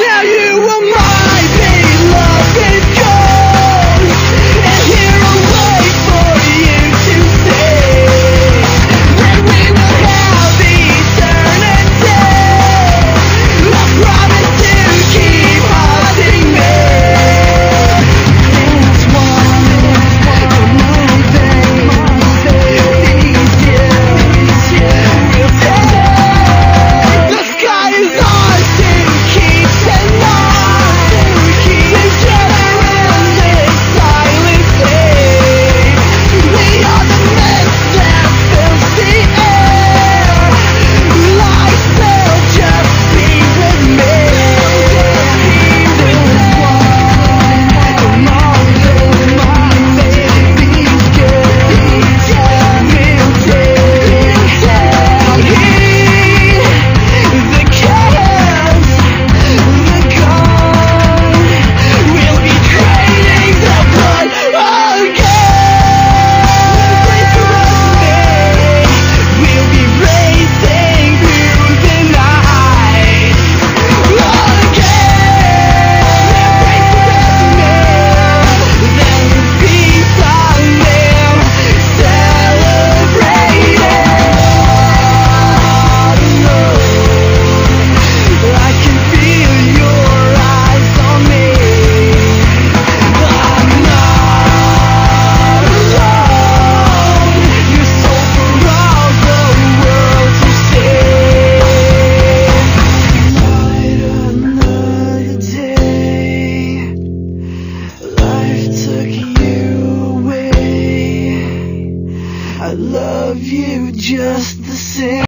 Now you are mine. I love you just the same.